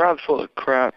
Rob's full of crap.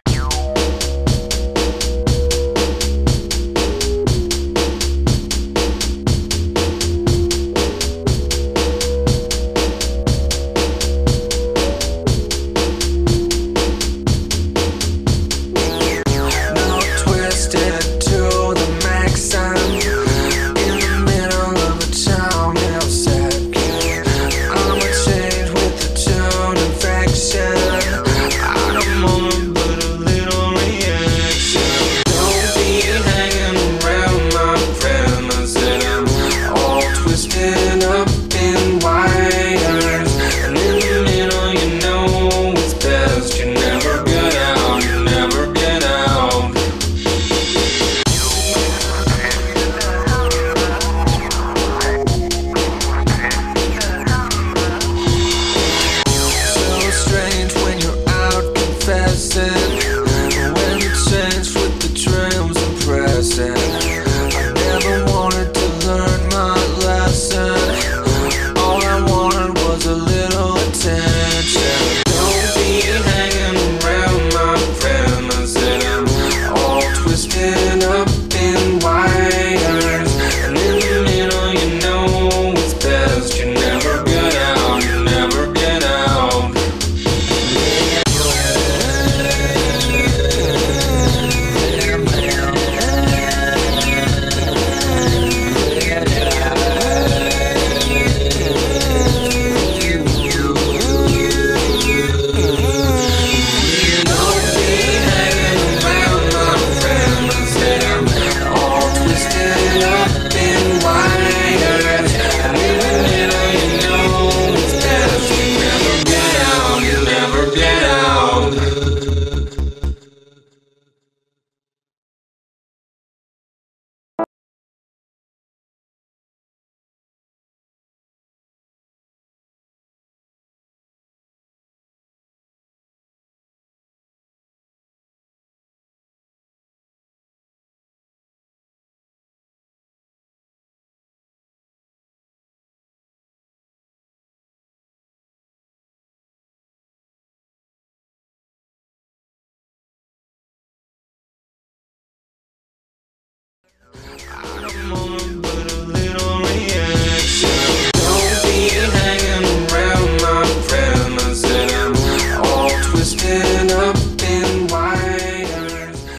And I'm.